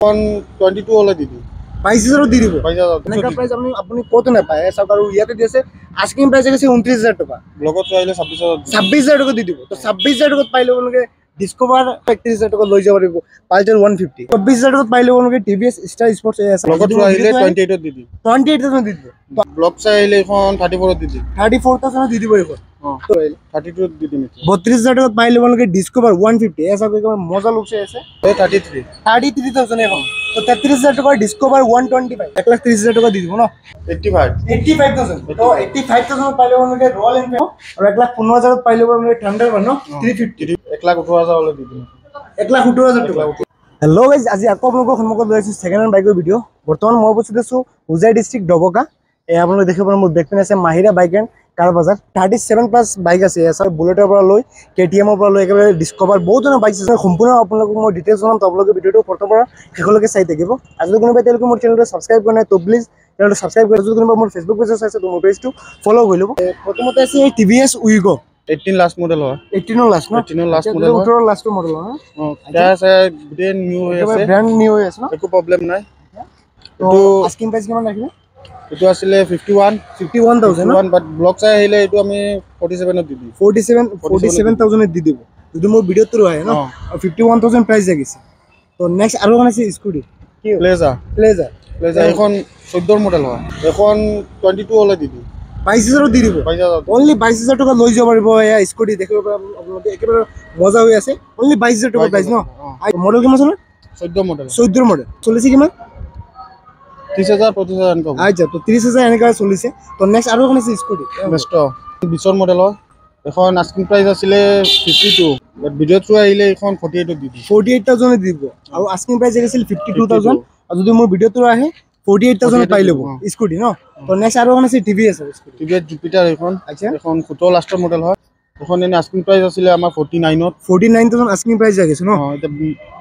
এখন twenty two হ'লে দি দিম। বাইছ হাজাৰত দি দিব? এনেকুৱা প্ৰাইচ আপুনি আপুনি ক'তো নাপায়। চাওক আৰু ইয়াতে দি আছে। আস্কিং প্ৰাইচ আছে ঊনত্ৰিছ হাজাৰ টকা। ব্লগত আহিলে ছাব্বিছ হাজাৰ দিম। ছাব্বিছ হাজাৰ টকা দি দিব। তো ছাব্বিছ হাজাৰ টকাত পাই আপোনালোকে ডিস্কভাৰ একত্ৰিছ হাজাৰ টকা লৈ যাব পাৰিব পালচাৰ ওৱান ফিফটি চৌব্বিছ হাজাৰ টকাত পাই ল'ব আপোনালোকে T V S star sports থোৱা আহিলে টুৱেণ্টি এইটত দি দিম। টুৱেণ্টি এইট থাউজেণ্ড দি দিব। ব্লগ চাই আহিলে এইখন থাৰ্টি ফ'ৰত দি দিম। থাৰ্টি ফ'ৰ থাউজেণ্ডত দি দিব এইখন। অঁ। থাৰ্টি টুত দি দিম এতিয়া। বত্ৰিছ হাজাৰ টকাত পাই ল'ব আপোনালোকে ডিস্কভাৰ ওৱান ফিফটি এই চাওক একেবাৰে মজা লুক চাই আছে। এই thirty three thirty three thousand এখন তো তেত্ৰিছ হাজাৰ টকাৰ ডিস্কভাৰ ওৱান টুৱেণ্টি ফাইভ এক লাখ ত্ৰিছ হাজাৰ টকা দি দিব ন? Eighty five eighty five thousand তো এইটটি ফাইভ থাউজেণ্ডত পাই ল'ব আপোনালোকে ৰয়েল এনফিল্ড আৰু এক লাখ পোন্ধৰ হাজাৰত পাই ল'ব আপোনালোকে থাণ্ডাৰ বাৰ ন থ্ৰী ফিফটি এক লাখ ওঠৰ হাজাৰ হ'লে দি দিম। এক লাখ সত্তৰ হাজাৰ টকা। হেল্ল' গাইজ আজি আকৌ আপোনালোকৰ সন্মুখত লৈ আহিছোঁ ছেকেণ্ড হেণ্ড বাইকৰ ভিডিঅ' বৰ্তমান মই উপস্থিত আছোঁ হোজাই ডিষ্ট্ৰিক্ট ডবকা। আপোনালোকে দেখিব মোৰ আছে Mahira bike and car Bazar? Thirty seven plus bike আছে চাওক বুলেটৰ পৰা লৈ কে টি এমৰ পৰা লৈ একেবাৰে ডিস্কভাৰ বহুত ধৰণৰ বাইক আছে। সম্পূৰ্ণ আপোনালোকক মই ডিটেইলছ জনাম আপোনালোকে ভিডিঅ'টো প্ৰথমৰ পৰা শেষলৈকে চাই থাকিব। আৰু যদি কোনোবাই তেওঁলোকে মোৰ চেনেলটো ছাবস্ক্ৰাইব কৰা নাই তো প্লিজ চেনেলটো ছাবস্ক্ৰাইব কৰি যদি কোনোবা মোৰ ফেচবুক পেজত চাইছে তো মোৰ পেজটো ফ'ল' কৰি ল'ব। প্ৰথমতে আছে এই T V S Wego' eighteen last model হয়। এইটিনৰ লাষ্ট ন? এইটিনৰ লাষ্ট মডেল হয়। ওঠৰৰ লাষ্টৰ মডেল হয় অঁ এতিয়া আছে গোটেই নিউ হৈ আছে। ব্ৰেণ্ড নিউ হৈ আছে ন? একো প্ৰব্লেম নাই। তো আস্কিং প্ৰাইচ কিমান ৰাখিলে? এইটো আছিলে fifty one fifty one thousand one but blog চাই আহিলে এইটো আমি ফৰ্টি ছেভেনত দি দিম। Forty seven forty seven thousand দি দিব। যদি মোৰ ভিডিঅ'টো আহে ন? ফিফটি ওৱান থাউজেণ্ড প্ৰাইচ লাগিছে তো নেক্সট আৰু এখন আছে স্কুটি কি প্লেজাৰ প্লেজাৰ প্লেজাৰ এইখন চৈধ্যৰ মডেল হয়। এইখন টুৱেণ্টি টু হ'লে দি দিম। বাইছ হাজাৰত দি দিব। অনলি বাইছ হাজাৰ টকা লৈ যাব পাৰিব এয়া স্কুটি দেখিব পাৰে আপোনালোকে। একেবাৰে মজা হৈ আছে। অনলি বাইছ হাজাৰ টকা প্ৰাইচ ন? মডেল কিমান চলে? চৈধ্য মডেল চৈধ্যৰ মডেল চলিছে কিমান? ত্ৰিছ হাজাৰ পঁচিছ হাজাৰ এনেকুৱা হ'ব। আচ্ছা তো ত্ৰিছ হাজাৰ এনেকুৱা চলিছে। তো নেক্সট আৰু এখন আছে স্কুটি বেষ্ট বিছৰ মডেল হয় এখন আস্কিং প্ৰাইচ আছিলে fifty two but video' through আহিলে এইখন ফৰ্টি এইটত দি দিম। ফৰ্টি এইট থাউজেণ্ড দি দিব। আৰু আস্কিং প্ৰাইচ আছিল ফিফটি টু থাউজেণ্ড আৰু যদি মোৰ ভিডিঅ'টো আহে ফৰ্টি এইট থাউজেণ্ড পাই ল'ব। স্কুটি ন? তো নেক্সট আৰু এখন আছে টিভি আছে স্কুটি টিভিএছ জুপিটাৰ এইখন। আচ্ছা। এখন সোতৰ লাষ্টৰ মডেল হয়। এইখন এনে আস্কিং প্ৰাইচ আছিলে আমাৰ ফৰ্টি নাইনত forty nine thousand asking price লাগিছে ন? অঁ এতিয়া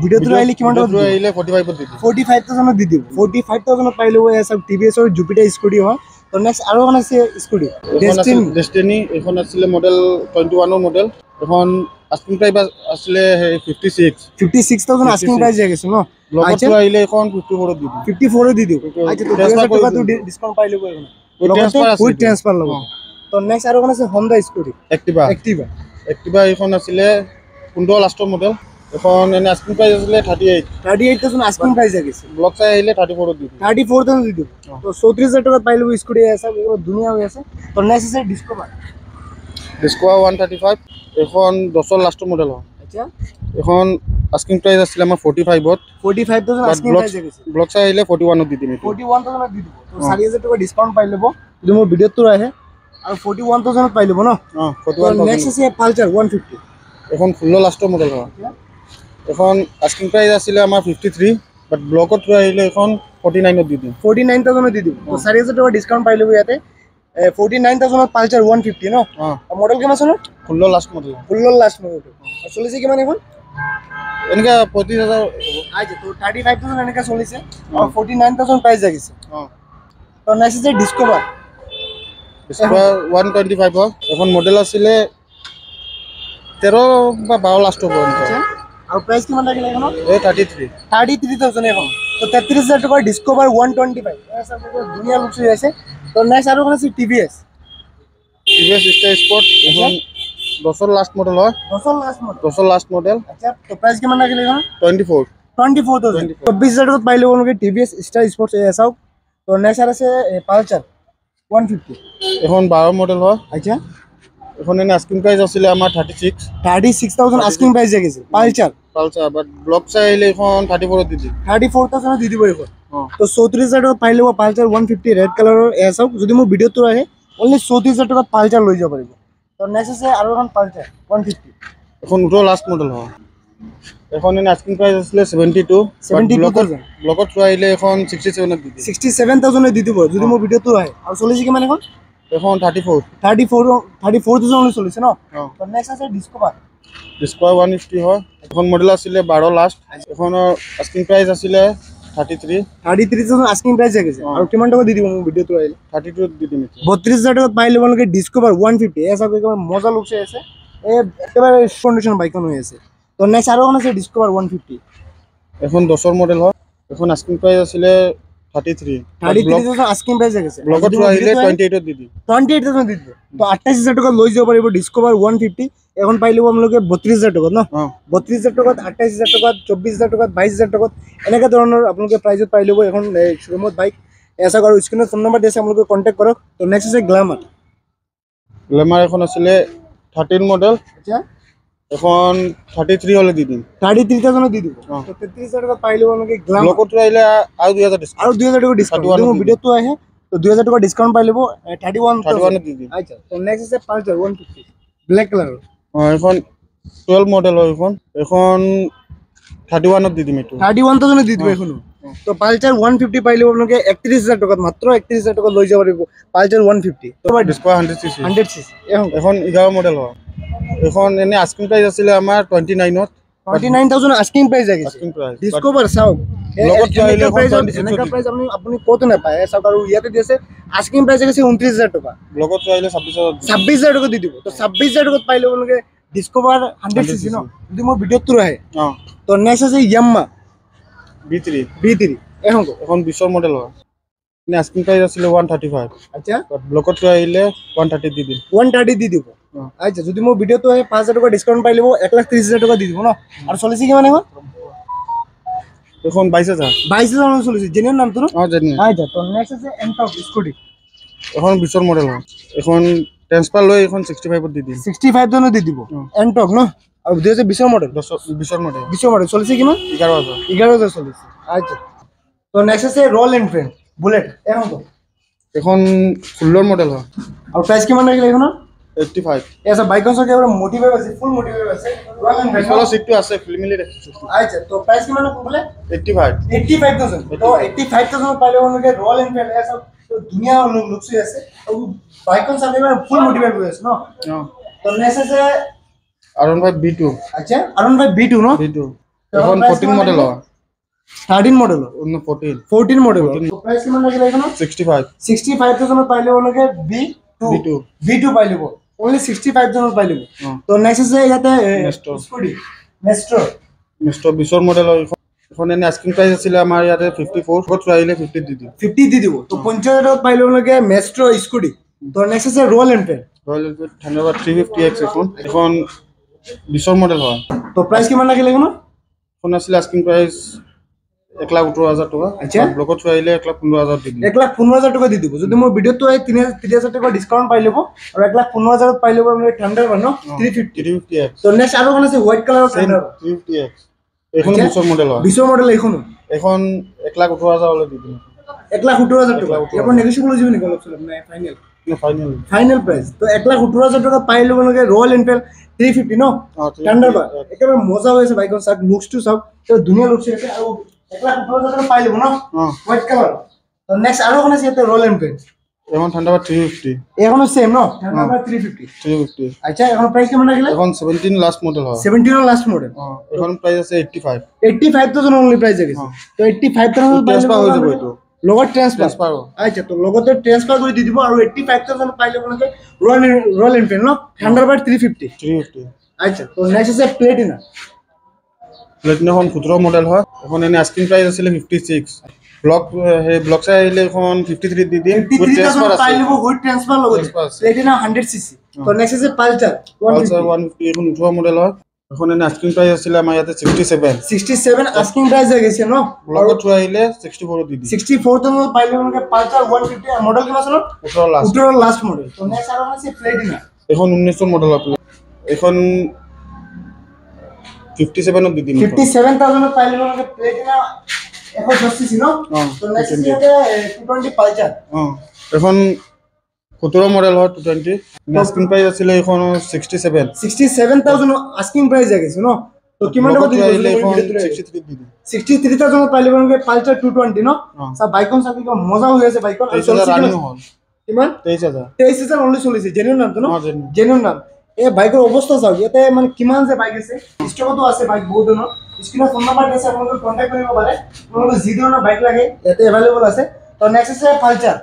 ভিডিঅ'টো আহিলে কিমান টকা আহিলে ফৰ্টি ফাইভত দি দিম। ফৰ্টি ফাইভ থাউজেণ্ডত দি দিব। ফৰ্টি ফাইভ থাউজেণ্ডত পাই ল'ব এয়া চাওক টিভি এছৰ জুপিটাৰ স্কুটি হয়। তো নেক্সট আৰু এখন আছে স্কুটি আছিল ডেষ্টিনি এইখন আছিলে মডেল টুৱেণ্টি ওৱানৰ মডেল এইখন আস্কিং প্ৰাইচ আছিলে হেৰি fifty six fifty six thousand asking price লাগিছে ন? ব্লগত আহিলে এইখন ফিফটি ফ'ৰত দি দিম। ফিফটি ফ'ৰত দি দিওঁ। সেইটো আচ্ছা তো দুই transfer হাজাৰ কৰি টকাটো দিম। ডিছকাউণ্ট পাই ল'ব এইখন। With লগতে আছে। ট্ৰেন্সফাৰ ল'ব। তো নেক্সট আৰু এখন আছে Honda scooty Activa Activa Activa এইখন আছিলে পোন্ধৰ লাষ্টৰ মডেল এখন এনে আস্কিং প্ৰাইচ আছিলে thirty eight thirty eight thousand asking price লাগিছে ব্লগ চাই আহিলে থাৰ্টি ফ'ৰত দি দিম। থাৰ্টি ফ'ৰ থাউজেণ্ড দি দিওঁ অঁ। তো চৌত্ৰিছ হাজাৰ টকাত পাই ল'ব স্কুটি আছে একেবাৰে ধুনীয়া হৈ আছে। তো নেক্সট আছে ডিস্কভাৰ ডিস্কোৱা ওৱান থাৰ্টি ফাইভ এইখন দহৰ লাষ্টৰ মডেল হয়। আচ্ছা। এইখন আস্কিং প্ৰাইচ আছিলে আমাৰ forty ফাইভত forty five thousand but asking price লাগিছে ব্লগ চাই আহিলে ফৰ্টি ওৱানত দি দিম এইটো। ফৰ্টি ওৱান থাউজেণ্ডত দি দিব। তো চাৰি হাজাৰ টকা ডিছকাউণ্ট পাই ল'ব। যদি মোৰ ভিডিঅ'টো আহে আৰু ফৰ্টি ওৱান থাউজেণ্ডত পাই ল'ব ন? অঁ ফৰ্টি ওৱান নেক্সট আছে পালচাৰ ওৱান ফিফটি এইখন ষোল্ল লাষ্টৰ মডেল হয়। এইখন আস্কিং প্ৰাইচ আছিলে আমাৰ ফিফটি থ্ৰী বাট ব্লগত থ্ৰু আহিলে এইখন ফৰ্টি নাইনত দি দিম। ফৰ্টি নাইন থাউজেণ্ডত দি তো চাৰি হাজাৰ টকা ডিছকাউণ্ট পাই ল'ব ইয়াতে। ফৰ্টি নাইন থাউজেণ্ডত পালচাৰ ওৱান ফিফটি ন? মডেল কিমান চনৰ ষোল্ল লাষ্ট মডেল ষোল্ল লাষ্ট মডেলটো চলিছে কিমান এখন এনেকৈ পঁয়ত্ৰিছ হাজাৰ। তো থাৰ্টি ফাইভ থাউজেণ্ড এনেকৈ চলিছে। ফৰ্টি নাইন থাউজেণ্ড প্ৰাইচ লাগিছে অঁ। নেক্সট আছে ডিস্কভাৰ ওৱান টুৱেণ্টি এখন মডেল আছিলে তেৰ বা বাৰ লাষ্ট হ'ব এনেকুৱা। আৰু প্ৰাইচ কিমান থাকিলে এই thirty three thirty three thousand এখন তো তেত্ৰিছ হাজাৰ টকাৰ ডিস্কভাৰ ওৱান টুৱেণ্টি ফাইভ ধুনীয়া লুক হৈ আছে। তো নেক্সট আৰু এখন আছে T V S T V S star sport এইখন দহৰ লাষ্ট মডেল হয়। দহৰ লাষ্ট মডেল দহৰ লাষ্ট মডেল আচ্ছা তো প্ৰাইচ কিমান থাকিলে এখন twenty four twenty four thousand চৌব্বিছ হাজাৰ পাই ল'ব আপোনালোকে T V S star sports চাওক তো নেক্সট আছে পালচাৰ ফিফটি এইখন বাৰ মডেল হয় আচ্ছা এইখন এনে আস্কিং প্ৰাইচ আছিলে আমাৰ thirty six thirty six thousand asking price লাগিছে পালচাৰ। পালচাৰ বাট ব্লগ চাই আহিলে এইখন থাৰ্টি ফ'ৰত দি দিম। থাৰ্টি ফ'ৰ থাউজেণ্ডত দি দিব এইখন। অঁ। তো চৌত্ৰিছ হাজাৰ টকাত পাই ল'ব পালচাৰ ওৱান ফিফটি ৰেড কালাৰৰ এয়া চাওক। যদি মোৰ ভিডিঅ'টো আহে অনলি চৌত্ৰিছ হাজাৰ টকাত পালচাৰ লৈ যাব পাৰিব। তো নেক্সট আছে আৰু এখন পালচাৰ ওৱান ফিফটি এখন ওঠৰ লাষ্ট মডেল হয়। এখন এনে আস্কিং আছিলে ছেভেণ্টি টু 72,000 ব্লগত থ্ৰু আহিলে এইখন ছিক্সটি ছেভেনত দি দিম। ছিক্সটি ছেভেন থাউজেণ্ডত দি দিব যদি মোৰ ভিডিঅ'টো আহে। আৰু চলিছে কিমান এখন? ফ'ৰ থাৰ্টি ফ'ৰ থাউজেণ্ড চলিছে ন? তো নেক্সট আছে ডিস্কভাৰ ডিস্কোৱা ওৱান ফিফটি হয়। এখন মডেল আছিলে বাৰ লাষ্ট এইখনৰ আস্কিং আছিলে three thirty three thousand asking price লাগিছে আৰু কিমান টকা দি দিব মোৰ ভিডিঅ'টো আহিলে? থাৰ্টি টুত দি দিম এতিয়া। বত্ৰিছ হাজাৰ টকাত পাই ল'ব আপোনালোকে ডিস্কভাৰ ওৱান ফিফটি এয়া চাওক একেবাৰে মজা লুক চাই আছে। এই একেবাৰে কণ্ডিশ্যন বাইকখন হৈ আছে। তো নেক্সট আৰু এখন আছে ডিস্কভাৰ ওৱান ফিফটি এখন দহৰ মডেল হয় এখন আস্কিং প্ৰাইচ আছিলে thirty three thirty three thousand asking price আছে ব্লকত থোৱা আহিলে টুৱেণ্টি এইটত দি দিম টুৱেণ্টি এইট থাউজেণ্ড দি দিব তো আঠাইছ হাজাৰ টকাত লৈ যাব পাৰিব ডিস্কভাৰ ওৱান ফিফটি এখন পাই ল'ব আপোনালোকে বত্ৰিছ হাজাৰ টকাত ন? বত্ৰিছ হাজাৰ টকাত আঠাইছ হাজাৰ টকাত চৌব্বিছ হাজাৰ টকাত বাইছ হাজাৰ টকাত এনেকুৱা ধৰণৰ আপোনালোকে প্ৰাইজত পাই ল'ব এখন শ্ব'ৰুমত বাইক এছা আৰু স্ক্ৰীণত ফোন নম্বৰ দিছে আপোনালোকে কণ্টেক্ট কৰক। তো নেক্সট আছে গ্লামাৰ গ্লেমাৰ এখন আছিলে থাৰ্টিন মডেল আচ্ছা। এখন থাৰ্টি থ্ৰী হ'লে দি দিম। থাৰ্টি থ্ৰী থাউজেণ্ডত দি দিব। তো তেত্ৰিছ হাজাৰ টকাত পাই ল'ব গ্লামাৰ ব্লকত আহিলে আৰু দুই হাজাৰ আৰু দুই হাজাৰ টকা ডিছকাউণ্ট 31 যদি মোৰ ভিডিঅ'টো আহে তো দুই হাজাৰ টকা ডিছকাউণ্ট পাই ল'ব থাৰ্টি ওৱান থাৰ্টি ওৱানত দি দিম। আচ্ছা তো নেক্সট আছে পালচাৰ ওৱান ফিফটি ব্লেক কালাৰৰ অঁ এইখন টুৱেল্ভ মডেল হয় এইখন। এইখন থাৰ্টি ওৱানত দি দিম এইটো। থাৰ্টি ওৱান থাউজেণ্ড দি দিব এখনো তো পালচাৰ ওৱান ফিফটি পাই ল'ব আপোনালোকে একত্ৰিছ হাজাৰ টকাত মাত্ৰ একত্ৰিছ হাজাৰ টকাত লৈ যাব পাৰিব Pulsar one fifty hundred C C hundred এখন এখন এঘাৰ মডেল হয়। এইখন এনেই আস্কিং প্ৰাইচ আছিলে আমাৰ টুৱেণ্টি নাইনত twenty nine thousand asking price আহিছে আস্কিং প্ৰাইচ ডিস্কভাৰ চাওক। লগত যোৱা আহিলে এখন 26 এনেকুৱা দি। প্ৰাইচ আপুনি ক'তো নাপায়। এই চাওক আৰু ইয়াতে দি আছে আস্কিং প্ৰাইচ আহিছে ঊনত্ৰিছ হাজাৰ টকা। আহিলে ছাব্বিছ হাজাৰ ছাব্বিছ হাজাৰ টকা দি দিব। তো ছাব্বিছ হাজাৰ টকাত পাই ল'ব আপোনালোকে ডিস্কভাৰ হাণ্ড্ৰেড চি চি ন যদি মোৰ ভিডিঅ'টো আহে। অঁ। তো নেক্সট আছে Yamaha B three B three এখন এখন বিছৰ মডেল হয়। আস্কিং প্ৰাইচ আছিলে ওৱান থাৰ্টি ফাইভ আচ্ছা ব্লকত আহিলে ওৱান থাৰ্টি দি দিম। ওৱান থাৰ্টি দি দিব। আচ্ছা যদি ভিডিঅ'টো আহে পাঁচ হাজাৰ টকা ডিছকাউণ্ট পাই ল'ব এক লাখ ত্ৰিছ হাজাৰ টকা দি দিব ন? আৰু চলিছে কিমান এখন এইখন বাইছ হাজাৰ। বাইছ হাজাৰ মান চলিছে জেনুৱেন নামটো ন অঁ জানি আচ্ছা তো নেক্সট আছে এণ্টক স্কুটি এখন বিছৰ মডেল এখন ট্ৰেন্সফাৰ লৈ এইখন ছিক্সটি ফাইভত দি দিম। ছিক্সটি ফাইভ থাউজেণ্ড দি দিব। এণ্টক ন? আৰু দুহেজাৰ বিছৰ মডেল দছৰ বিছৰ মডেল বিছৰ মডেল চলিছে কিমান এঘাৰ হাজাৰ। এঘাৰ হাজাৰ চলিছে আচ্ছা। তো নেক্সট আছে ৰয়েল এনফিল্ড বুলেট এখন এখন ষোল্লৰ মডেল হয়। আৰু প্ৰাইচ কিমান লাগিলে এইখনৰ? এইটটি ফাইভ এই আছে বাইকখন চাগে মটিভেট আছে ফুল মটিভেট আছে ৰয়েল এনফিল্ড পিছফালৰ চিটটো আছে খুলি মেলি ৰাখিছোঁ আচ্ছা তো প্ৰাইচ কিমান ক'লে eighty five eighty five thousand তো এইটটি ফাইভ থাউজেণ্ড পাই ল'ব আপোনালোকে ৰয়েল এনফিল্ড তো ধুনীয়া লুকছ হৈ আছে। আৰু বাইকখন চাগে ফুল মটিভেট হৈ আছে ন? তো নেক্সট আছে R one five B two আচ্ছা R one five B two ন বি টু এখন ফৰ্টিন মডেল? হয়। Thirteen model fourteen model price কিমান লাগিলে এইখনৰ ছিক্সটি ফাইভ ছিক্সটি ফাইভ থাউজেণ্ডত পাই ল'ব আপোনালোকে B two B2 B two পাই ল'ব অনলি ছিক্সটি ফাইভ থাউজেণ্ডত পাই ল'ব অঁ তো নেক্সট আছে ইয়াতে Nestro. স্কুটি নেষ্ট্ৰ মিষ্টাৰ বিছৰ মডেল হয় এখন আস্কিং প্ৰাইচ আছিলে আমাৰ ইয়াতে ফিফটি ফ'ৰ ক'ত আহিলে ফিফটিত দি দিম ফিফটি দি দিব তো পঞ্চাছ হাজাৰত পাই ল'ব আপোনালোকে মেষ্ট্ৰ স্কুটি তো নেক্সট আছে Royal Enfield Royal Enfield Thunderbird three fifty X এখন এখন বিছৰ মডেল হয় তো প্ৰাইচ কিমান লাগিলে এইখনৰ এখন আছিলে আস্কিং প্ৰাইচ এক লাখ ওঠৰ হাজাৰ টকা। আচ্ছা। ব্লকত থোৱা আহিলে এক লাখ পোন্ধৰ হাজাৰ দি দিম। এক লাখ পোন্ধৰ হাজাৰ টকা দি দিব। যদি মোৰ ভিডিঅ'টো আহে তিনি হাজাৰ তিনি হাজাৰ টকা ডিছকাউণ্ট পাই ল'ব আৰু এক লাখ পোন্ধৰ হাজাৰত পাই ল'ব আপোনালোকে থাণ্ডাৰবাৰ্ড ন three fifty three fifty X তো নেক্সট আৰু এখন আছে হোৱাইট কালাৰৰ থাণ্ডাৰবাৰ্ড থ্ৰী ফিফটি এক্স এইখন আচ্ছা। বিছৰ মডেল হয়। বিছৰ মডেল এইখনো? এখন এক লাখ ওঠৰ হাজাৰ হ'লে দি দিম। এক লাখ সত্তৰ হাজাৰ টকা। লাখ সত্তৰ ইয়াৰ পৰা নেগচিয়েবল হৈ যাব নেকি অলপ চলপ? নাই ফাইনেল ফাইনেল ফাইনেল প্ৰাইচ তো এক লাখ সত্তৰ হাজাৰ টকা পাই ল'ব লাগে ৰয়েল এনফিল্ড থ্ৰী ফিফটি ন অঁ, 350 থাণ্ডাৰবাৰ্ড একেবাৰে মজা হৈ আছে বাইকখন। চাওক লুকছটো চাওক। ধুনীয়া লুকছ হৈ আছে আৰু এক লাখ সত্তৰ হাজাৰ পাই ল'ব ন? হোৱাইট কালাৰ তো নেক্সট আৰু এখন আছে ইয়াতে ৰয়েল এনফিল্ড এখন থ্ৰী ফিফটি এইখনো ছেম ন? ফিফটি থ্ৰী ফিফটি আচ্ছা এখন প্ৰাইচ কিমান লাগিলে এখন ছেভেণ্টিন লাষ্ট মডেল হয়। ছেভেণ্টিনৰ লাষ্ট মডেল অঁ এইখন প্ৰাইচ আছে eighty five eighty five thousand only price আহিছে অঁ। তো এইটটি ফাইভ থাউজেণ্ড Transfer হৈ যাব এইটো। লগত ট্ৰেন্সফাৰ আচ্ছা তো লগতে ট্ৰেন্সফাৰ কৰি দি দিব আৰু এইটটি ফাইভ থাউজেণ্ড পাই ল'ব লাগে ৰয়েল ৰয়েল এনফিল্ড ন? ফিফটি থ্ৰী ফিফটি আচ্ছা তো নেক্সট আছে প্লেটিনা প্লেটিনাখন সোতৰ মডেল হয় এখন এনেই আস্কিং প্ৰাইচ আছিলে ফিফটি ছিক্স ব্লক সেই ব্লক চাই আহিলে এখন ফিফটি থ্ৰীত দি দিম fifty with three transfer thousand পাই আছে। ল'ব উইথ ট্ৰেন্সফাৰ লগতে Transfer আছে। প্লেটিনা হাণ্ড্ৰেড চি চি তো নেক্সট আছে পালচাৰ পালচাৰ ওৱান ফিফটি এখন ওঠৰ মডেল হয়। এখন আস্কিং প্ৰাইচ আছিলে আমাৰ ইয়াতে sixty seven sixty seven asking price হৈ গৈছে ন? ব্লকত আহিলে ছিক্সটি দি দিম। Sixty four Pulsar one fifty model কিমান ওঠৰ লাষ্ট ওঠৰৰ লাষ্ট মডেল তো নেক্সট আৰু আছে প্লেটিনা এইখন ঊনৈছৰ মডেল হয় এইখন ফিফটি ছেভেনত দি দিম ফিফটি ছেভেন থাউজেণ্ডত পাই ল'ব লাগে এশ চি ন? অঁ, তো নেক্সট 220 ইয়াতে টু টুৱেণ্টি পালচাৰ অঁ এইখন সোতৰ মডেল হয় টু টুৱেণ্টি আস্কিং প্ৰাইচ আছিলে এইখন sixty seven sixty seven thousand asking price আহিছে ন? তো কিমান টকা ব্লকত থোৱা আহিলে এইখন ছিক্সটি থ্ৰীত দি দিম। ছিক্সটি থ্ৰী থাউজেণ্ডত পাই ল'ব লাগে পালচাৰ টু টুৱেণ্টি ন? অঁ। চা বাইকখন চাবি কিমান মজা হৈ আছে বাইকখন। আৰু তেইছ হাজাৰ চলিছে ৰানিং কিমান? হ'ল। কিমান? তেইছ হাজাৰ। তেইছ হাজাৰ অনলি চলিছে জেনুৱেন নামটো ন? অঁ genuine। জেনুৱেন নাম এই বাইকৰ অৱস্থা চাওক ইয়াতে মানে কিমান যে বাইক আছে ষ্টকতো আছে বাইক বহুত ধৰণৰ স্ক্ৰীণত ফোন নম্বৰ আছে আপোনালোকে কণ্টেক্ট কৰিব পাৰে। আপোনালোকে যি ধৰণৰ বাইক লাগে ইয়াতে এভেইলেবল আছে। তো নেক্সট আছে পালচাৰ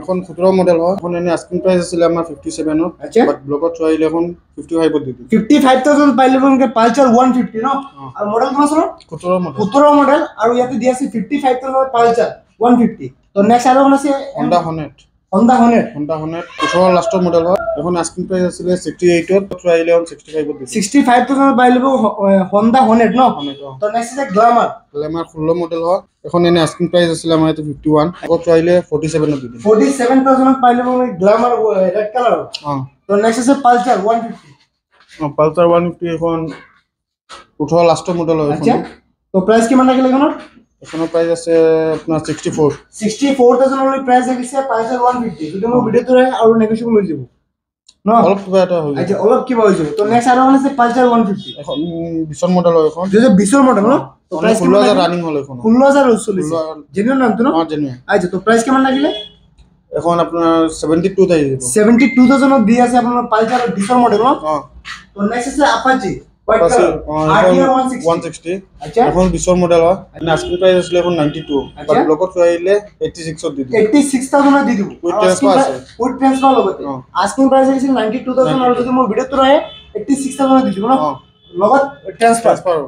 এখন সোতৰ মডেল হয়। এখন এনে আস্কিং প্ৰাইচ আছিলে আমাৰ ফিফটি ছেভেনত বাট ব্লকত থোৱা আহিলে এখন ফিফটি ফাইভত দি দিম। Fifty five thousand Pulsar one fifty ন। আৰু মডেল কিমান সোতৰ মডেল সোতৰ মডেল আৰু ইয়াতে দি আছে fifty five thousand Pulsar one fifty তো নেক্সট আৰু এখন আছে Honda Honda Hornet Honda Hornet ওঠৰ লাষ্টৰ মডেল হয়। এখন আস্কিং প্ৰাইচ আছিলে ছিক্সটি এইটত থোৱা আহিলে ছিক্সটি ফাইভত ছিক্সটি ফাইভ থাউজেণ্ড পাই ল'ব হণ্ডা হনেট ন? হনেট তো নেক্সট আছে গ্লামাৰ গ্লেমাৰ ষোল্ল মডেল হয়। এখন এনে আস্কিং প্ৰাইচ আছিলে আমাৰ এইটো ফিফটি ওৱান আগত থোৱা আহিলে ফৰ্টি ছেভেনত দি দিম ফৰ্টি ছেভেন থাউজেণ্ডত পাই ল'ব গ্লামাৰ ৰেড কালাৰ অঁ। তো নেক্সট আছে পালচাৰ ওৱান ফিফটি অঁ পালচাৰ ওৱান ফিফটি এখন ওঠৰ লাষ্টৰ মডেল হয় তো প্ৰাইচ কিমান লাগিলে এইখনৰ এখনৰ প্ৰাইচ আছে আপোনাৰ sixty four sixty four thousand only price লাগিছে পালচাৰ ওৱান ফিফটি যদি মোৰ ভিডিঅ'টো আহে আৰু নেগেচিয়েবল হৈ যাব। ন? অলপ কিবা এটা হৈ আচ্ছা যায় অলপ কিবা হৈ যাব। তো নেক্সট আৰু এখন আছে এখন মডেল হয় এখন। মডেল ন? তো? ৰানিং হ'ল এখন নামটো ন? আচ্ছা তো কিমান লাগিলে? এখন আপোনাৰ দি আপোনাৰ মডেল ন? তো নেক্সট আপাচি হোৱাইট পাছে কালাৰ অঁ আৰ টি এখন ওৱান ওৱান ছিক্সটি ছিক্সটি আচ্ছা। এখন বিছৰ মডেল হয় আস্কিং প্ৰাইচ আছিলে এখন নাইণ্টি টু আচ্ছা। বাট ব্লকত এইটি ছিক্সত দি দিম। এইটি ছিক্স থাউজেণ্ডত দি দিব। With transfer আছে। উইথ ট্ৰেন্সফাৰ লগতে। আস্কিং নাইণ্টি টু থাউজেণ্ড আৰু যদি মোৰ আহে এইটি ছিক্স থাউজেণ্ডত দি দিব ন? লগত ট্ৰান্সফাৰ